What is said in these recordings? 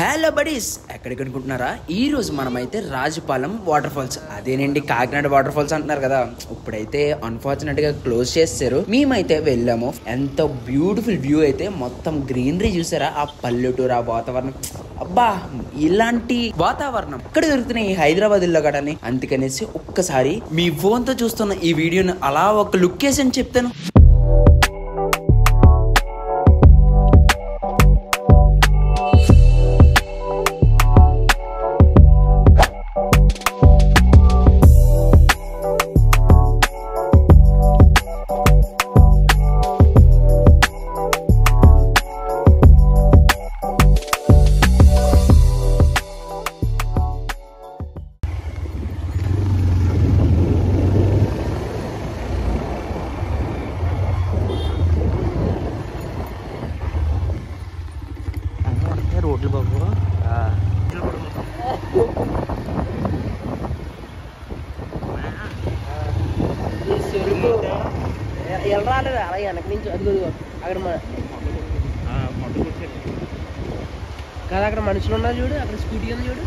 Hello buddies ఎక్కడికి అనుకుంటున్నారా? ఈ రోజు మనమైతే రాజుపాలెం వాటర్ ఫాల్స్ అదేనండి కాకినాడ వాటర్ ఫాల్స్ అంటున్నారు కదా. ఇప్పుడైతే అన్ఫార్చునేట్గా క్లోజ్ చేస్తారు మేమైతే వెళ్ళాము. ఎంత బ్యూటిఫుల్ వ్యూ అయితే మొత్తం గ్రీనరీ చూసారా? ఆ పల్లెటూరు ఆ వాతావరణం. అబ్బా ఇలాంటి వాతావరణం ఇక్కడ దొరుకుతున్నాయి హైదరాబాద్లో కడని? అందుకనేసి ఒక్కసారి మీ ఫోన్తో చూస్తున్న ఈ వీడియోని అలా ఒక లుక్ వేసి అని చెప్తాను. రోడ్లు బాబు. ఎలా రాలేదు అలా వెనక నుంచి అదిగో. అక్కడ కాదు అక్కడ మనుషులు ఉన్నారు చూడు అక్కడ స్కూటీ ఉంది చూడు.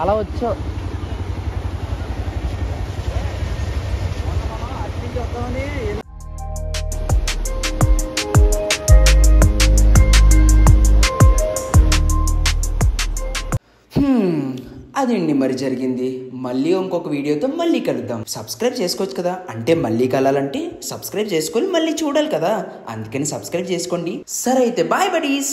అలా వచ్చాం. హ్మ్, అదండి మరి జరిగింది. మళ్ళీ ఇంకొక వీడియోతో మళ్ళీ కలుద్దాం. సబ్స్క్రైబ్ చేసుకోవచ్చు కదా. అంటే మళ్ళీ కలాలంటే సబ్స్క్రైబ్ చేసుకొని మళ్ళీ చూడాలి కదా. అందుకని సబ్స్క్రైబ్ చేసుకోండి. సరే అయితే బాయ్ బడీస్